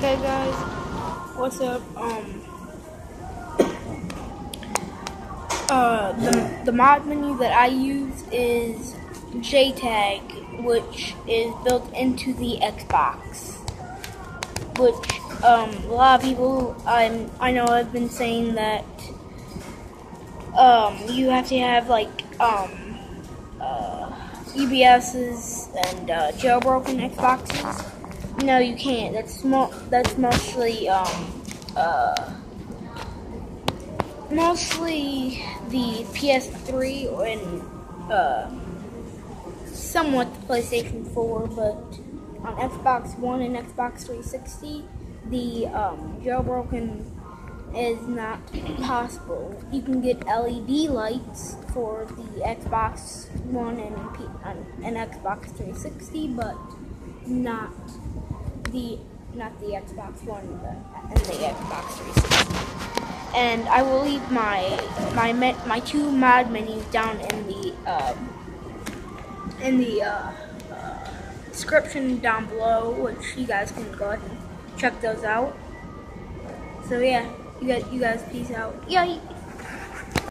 Okay, guys, what's up? Um, uh, the the mod menu that I use is JTAG, which is built into the Xbox. Which um, a lot of people, I'm I know I've been saying that um, you have to have like um, uh, EBSs and uh, jailbroken Xboxes. No, you can't. That's mo- that's mostly um, uh, mostly the PS3 and uh, somewhat the PlayStation 4, but on Xbox One and Xbox 360, the um, jailbroken is not possible. You can get LED lights for the Xbox One and, P- and Xbox 360, but not the not the Xbox One and the Xbox 360. And I will leave my my my two mod menus down in the um, in the uh, description down below, which you guys can go ahead and check those out. So yeah, you guys, you guys, peace out. Yeah.